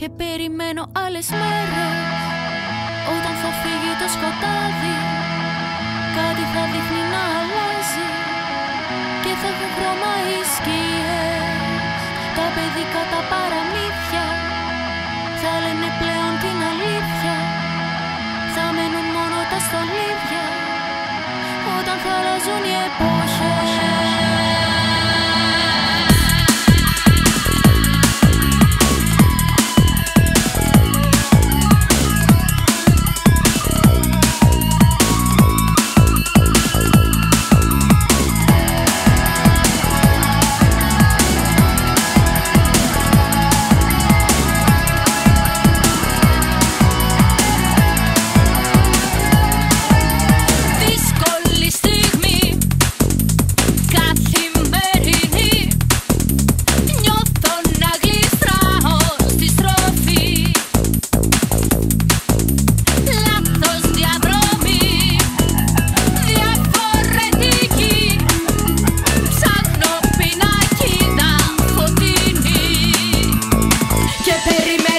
και περιμένω άλλες μέρες. Όταν θα φύγει το σκοτάδι Κάτι θα δείχνει να αλλάζει Και θα έχουν χρώμα οι σκιές. Τα παιδικά τα παραδείγματα Dolce per me